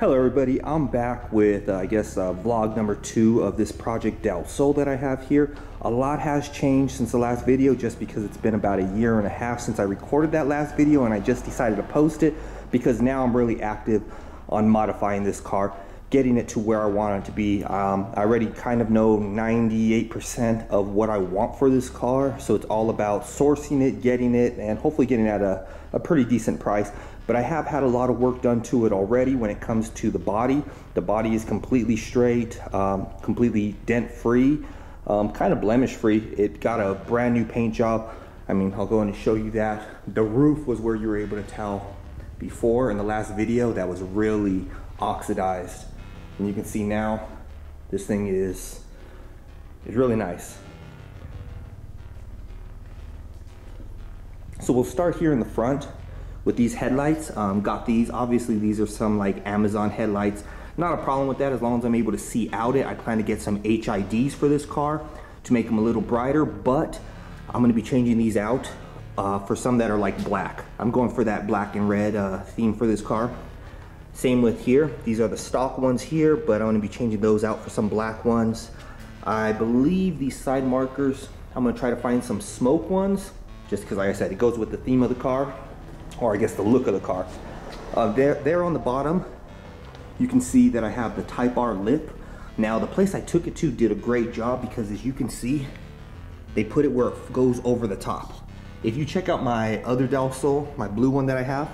Hello everybody, I'm back with uh, I guess uh, vlog number two of this Project Del Sol that I have here. A lot has changed since the last video just because it's been about a year and a half since I recorded that last video and I just decided to post it because now I'm really active on modifying this car, getting it to where I want it to be. Um, I already kind of know 98% of what I want for this car so it's all about sourcing it, getting it, and hopefully getting at a, a pretty decent price but I have had a lot of work done to it already when it comes to the body. The body is completely straight, um, completely dent free, um, kind of blemish free. It got a brand new paint job. I mean, I'll go in and show you that. The roof was where you were able to tell before in the last video that was really oxidized. And you can see now this thing is, is really nice. So we'll start here in the front with these headlights. Um, got these, obviously these are some like Amazon headlights. Not a problem with that as long as I'm able to see out it. I plan to get some HIDs for this car to make them a little brighter, but I'm gonna be changing these out uh, for some that are like black. I'm going for that black and red uh, theme for this car. Same with here. These are the stock ones here, but I'm gonna be changing those out for some black ones. I believe these side markers, I'm gonna try to find some smoke ones, just because like I said, it goes with the theme of the car or I guess the look of the car. Uh, there, there on the bottom, you can see that I have the Type R lip. Now the place I took it to did a great job because as you can see, they put it where it goes over the top. If you check out my other Del Sol, my blue one that I have,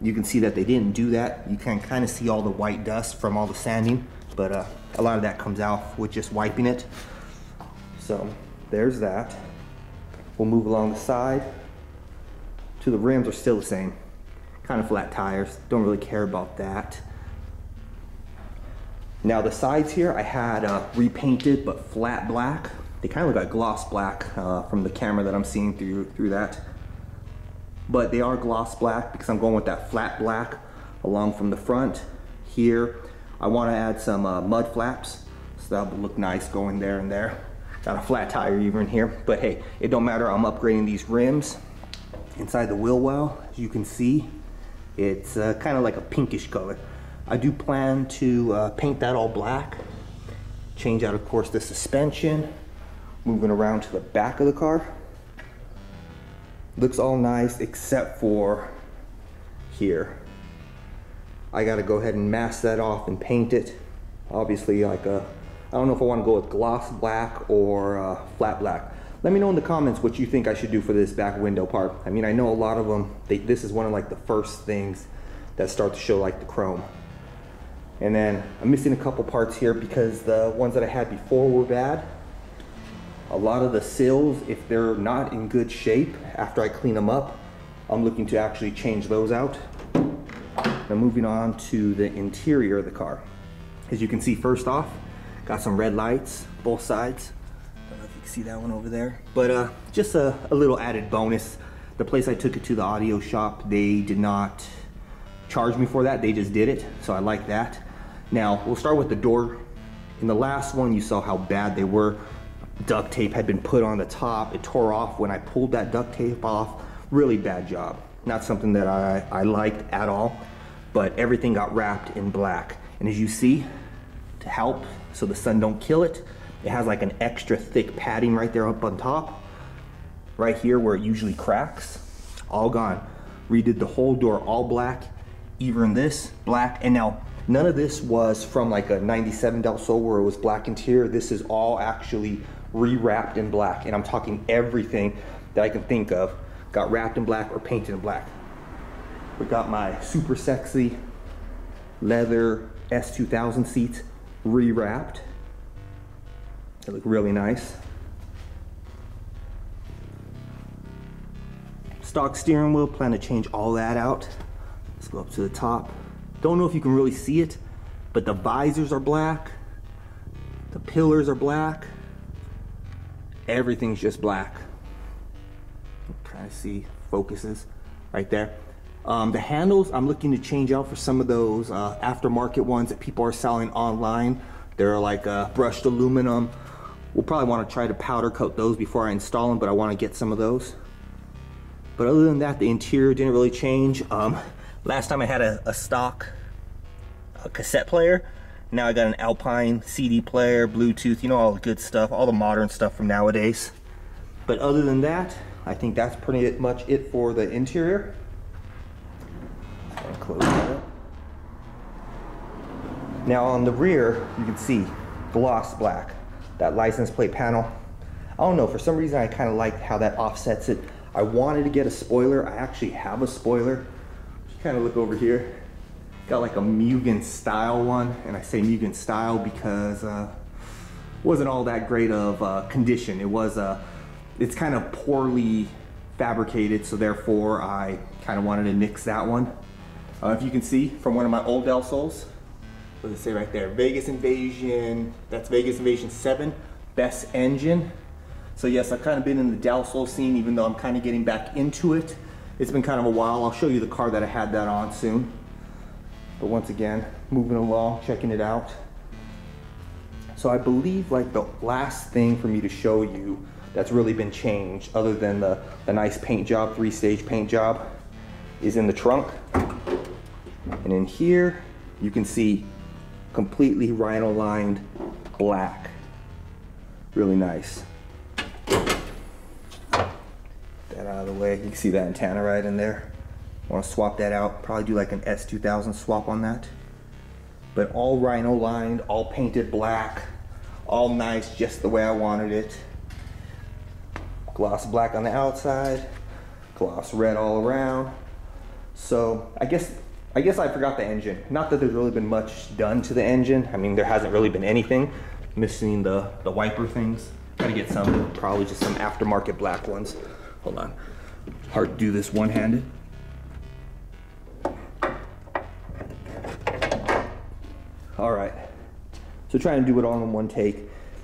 you can see that they didn't do that. You can kind of see all the white dust from all the sanding, but uh, a lot of that comes out with just wiping it. So there's that. We'll move along the side to the rims are still the same. Kind of flat tires, don't really care about that. Now the sides here I had uh, repainted but flat black. They kind of look like gloss black uh, from the camera that I'm seeing through, through that. But they are gloss black because I'm going with that flat black along from the front. Here, I want to add some uh, mud flaps so that will look nice going there and there. Got a flat tire even here, but hey, it don't matter. I'm upgrading these rims inside the wheel well as you can see it's uh, kind of like a pinkish color. I do plan to uh, paint that all black change out of course the suspension moving around to the back of the car. Looks all nice except for here. I gotta go ahead and mask that off and paint it. Obviously like a I don't know if I want to go with gloss black or uh, flat black let me know in the comments what you think I should do for this back window part. I mean, I know a lot of them, they, this is one of like the first things that start to show like the chrome. And then I'm missing a couple parts here because the ones that I had before were bad. A lot of the sills, if they're not in good shape after I clean them up, I'm looking to actually change those out. Now moving on to the interior of the car. As you can see first off, got some red lights, both sides see that one over there. But uh, just a, a little added bonus. The place I took it to, the audio shop, they did not charge me for that. They just did it, so I like that. Now, we'll start with the door. In the last one, you saw how bad they were. Duct tape had been put on the top. It tore off when I pulled that duct tape off. Really bad job. Not something that I, I liked at all, but everything got wrapped in black. And as you see, to help so the sun don't kill it, it has like an extra thick padding right there up on top. Right here where it usually cracks. All gone. Redid the whole door all black. Even this, black. And now, none of this was from like a 97 Del Sol where it was black interior. This is all actually rewrapped in black. And I'm talking everything that I can think of got wrapped in black or painted in black. We got my super sexy leather S2000 seats rewrapped. They look really nice. Stock steering wheel, plan to change all that out. Let's go up to the top. Don't know if you can really see it, but the visors are black. The pillars are black. Everything's just black. Kind of see focuses right there. Um, the handles, I'm looking to change out for some of those uh, aftermarket ones that people are selling online. They're like uh, brushed aluminum We'll probably want to try to powder coat those before I install them, but I want to get some of those. But other than that, the interior didn't really change. Um, last time I had a, a stock a cassette player. Now I got an Alpine CD player, Bluetooth, you know, all the good stuff, all the modern stuff from nowadays. But other than that, I think that's pretty much it for the interior. Now on the rear, you can see gloss black, that license plate panel. I don't know, for some reason I kind of like how that offsets it. I wanted to get a spoiler. I actually have a spoiler. Just kind of look over here. Got like a Mugen style one, and I say Mugen style because uh, wasn't all that great of uh, condition. It was, uh, it's kind of poorly fabricated, so therefore I kind of wanted to nix that one. Uh, if you can see from one of my old Del Sols, what does it say right there? Vegas Invasion, that's Vegas Invasion 7, best engine. So yes, I've kind of been in the Del Sol scene, even though I'm kind of getting back into it. It's been kind of a while. I'll show you the car that I had that on soon. But once again, moving along, checking it out. So I believe like the last thing for me to show you that's really been changed other than the, the nice paint job, three stage paint job is in the trunk. And in here, you can see completely rhino lined black. Really nice. That out of the way. You can see that antenna right in there. Want to swap that out, probably do like an S2000 swap on that. But all rhino lined, all painted black, all nice, just the way I wanted it. Gloss black on the outside, gloss red all around. So I guess I guess I forgot the engine. Not that there's really been much done to the engine. I mean, there hasn't really been anything. Missing the, the wiper things. Gotta get some, probably just some aftermarket black ones. Hold on. Hard to do this one-handed. All right. So trying to do it all in one take.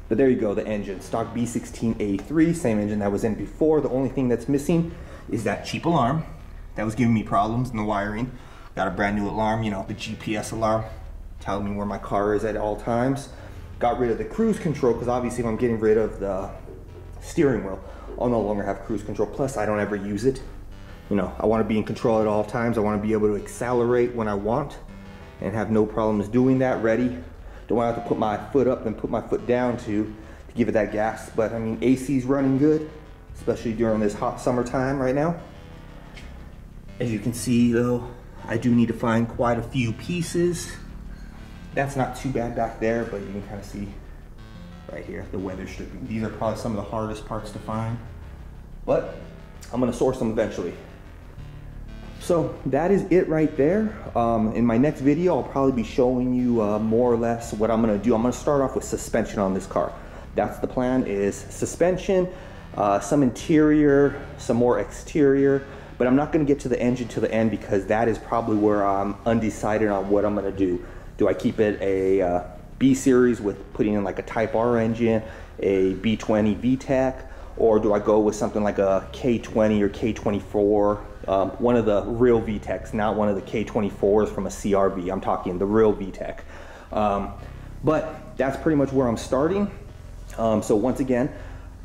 But there you go, the engine. Stock B16A3, same engine that was in before. The only thing that's missing is that cheap alarm that was giving me problems in the wiring. Got a brand new alarm, you know, the GPS alarm, telling me where my car is at all times. Got rid of the cruise control, because obviously if I'm getting rid of the steering wheel, I'll no longer have cruise control. Plus, I don't ever use it. You know, I want to be in control at all times. I want to be able to accelerate when I want and have no problems doing that ready. Don't want to have to put my foot up and put my foot down to, to give it that gas. But I mean, AC's running good, especially during this hot summertime right now. As you can see though, I do need to find quite a few pieces. That's not too bad back there, but you can kind of see right here, the weather stripping. These are probably some of the hardest parts to find, but I'm gonna source them eventually. So that is it right there. Um, in my next video, I'll probably be showing you uh, more or less what I'm gonna do. I'm gonna start off with suspension on this car. That's the plan is suspension, uh, some interior, some more exterior, but I'm not gonna get to the engine to the end because that is probably where I'm undecided on what I'm gonna do. Do I keep it a uh, B series with putting in like a Type R engine, a B20 VTEC, or do I go with something like a K20 or K24 um, one of the real VTECs, not one of the K24s from a CRV. I'm talking the real VTEC. Um, but that's pretty much where I'm starting. Um, so once again,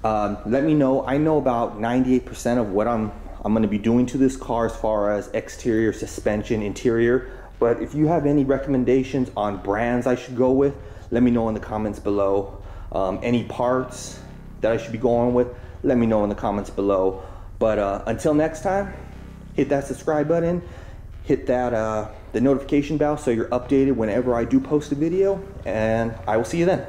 um, let me know. I know about 98% of what I'm I'm going to be doing to this car as far as exterior, suspension, interior. But if you have any recommendations on brands I should go with, let me know in the comments below. Um, any parts that I should be going with, let me know in the comments below. But uh, until next time, hit that subscribe button, hit that uh, the notification bell so you're updated whenever I do post a video, and I will see you then.